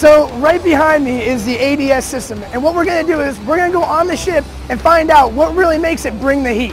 So right behind me is the ADS system. And what we're gonna do is we're gonna go on the ship and find out what really makes it bring the heat.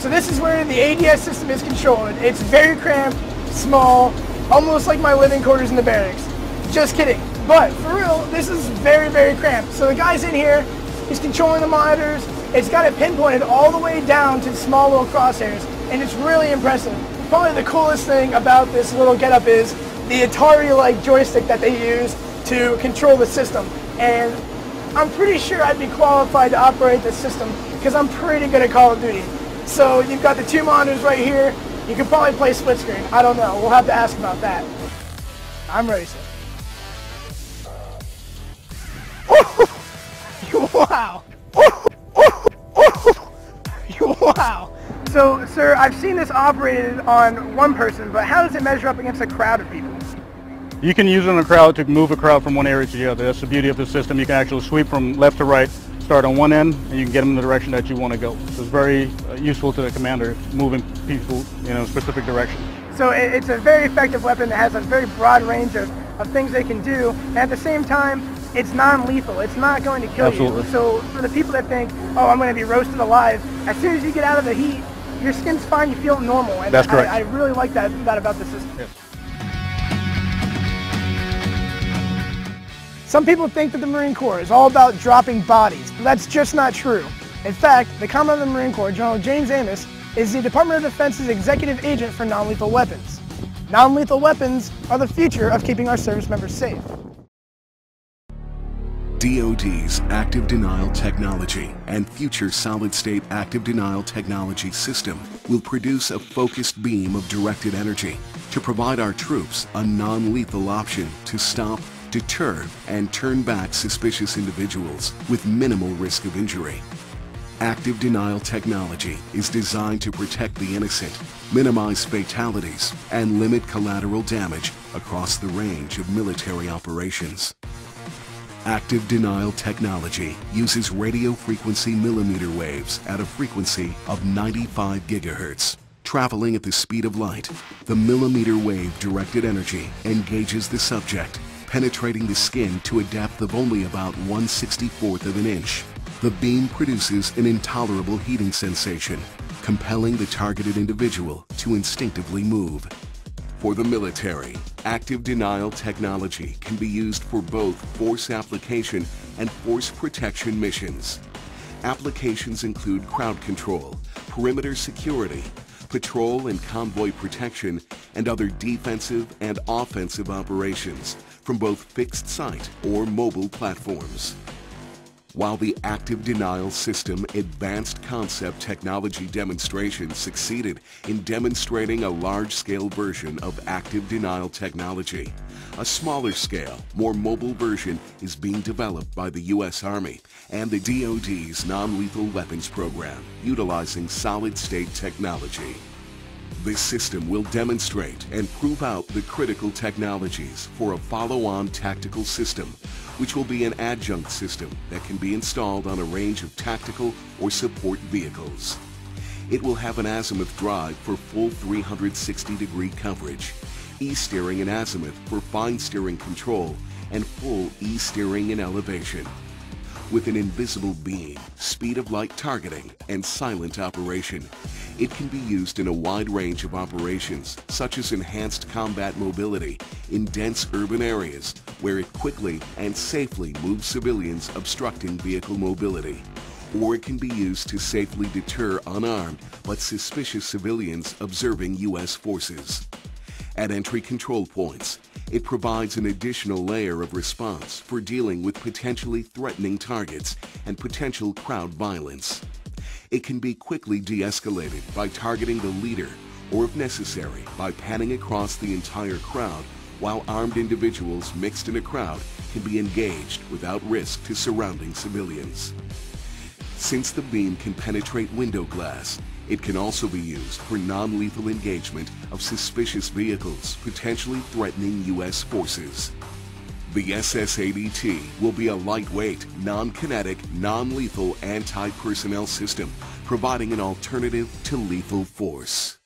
So this is where the ADS system is controlled. It's very cramped, small, almost like my living quarters in the barracks. Just kidding. But for real, this is very, very cramped. So the guy's in here, he's controlling the monitors. It's got it pinpointed all the way down to small little crosshairs, and it's really impressive. Probably the coolest thing about this little getup is the Atari-like joystick that they use to control the system. And I'm pretty sure I'd be qualified to operate this system because I'm pretty good at Call of Duty. So you've got the two monitors right here. You could probably play split screen. I don't know. We'll have to ask about that. I'm sir. wow. wow. So, sir, I've seen this operated on one person, but how does it measure up against a crowd of people? You can use it in a crowd to move a crowd from one area to the other. That's the beauty of the system. You can actually sweep from left to right, start on one end, and you can get them in the direction that you want to go. So it's very uh, useful to the commander, moving people in a specific direction. So it's a very effective weapon that has a very broad range of, of things they can do, and at the same time, it's non-lethal. It's not going to kill Absolutely. you. So for the people that think, oh, I'm going to be roasted alive, as soon as you get out of the heat, your skin's fine, you feel normal. And That's correct. I, I really like that, that about the system. Yes. Some people think that the Marine Corps is all about dropping bodies, but that's just not true. In fact, the Commandant of the Marine Corps, General James Amos, is the Department of Defense's executive agent for non-lethal weapons. Non-lethal weapons are the future of keeping our service members safe. DoD's active denial technology and future solid-state active denial technology system will produce a focused beam of directed energy to provide our troops a non-lethal option to stop, deter, and turn back suspicious individuals with minimal risk of injury. Active denial technology is designed to protect the innocent, minimize fatalities, and limit collateral damage across the range of military operations. Active denial technology uses radio frequency millimeter waves at a frequency of 95 gigahertz. Traveling at the speed of light, the millimeter wave directed energy engages the subject, penetrating the skin to a depth of only about 1 64th of an inch. The beam produces an intolerable heating sensation, compelling the targeted individual to instinctively move. For the military, active denial technology can be used for both force application and force protection missions. Applications include crowd control, perimeter security, patrol and convoy protection, and other defensive and offensive operations from both fixed site or mobile platforms. While the active denial system advanced concept technology demonstration succeeded in demonstrating a large-scale version of active denial technology, a smaller scale, more mobile version is being developed by the U.S. Army and the DoD's non-lethal weapons program utilizing solid-state technology. This system will demonstrate and prove out the critical technologies for a follow-on tactical system, which will be an adjunct system that can be installed on a range of tactical or support vehicles. It will have an azimuth drive for full 360 degree coverage, E-steering and azimuth for fine steering control, and full E-steering and elevation with an invisible beam, speed of light targeting, and silent operation. It can be used in a wide range of operations, such as enhanced combat mobility in dense urban areas, where it quickly and safely moves civilians obstructing vehicle mobility. Or it can be used to safely deter unarmed but suspicious civilians observing U.S. forces. At entry control points, it provides an additional layer of response for dealing with potentially threatening targets and potential crowd violence. It can be quickly de-escalated by targeting the leader or if necessary by panning across the entire crowd while armed individuals mixed in a crowd can be engaged without risk to surrounding civilians. Since the beam can penetrate window glass, it can also be used for non-lethal engagement of suspicious vehicles potentially threatening U.S. forces. The SS-ADT will be a lightweight, non-kinetic, non-lethal anti-personnel system, providing an alternative to lethal force.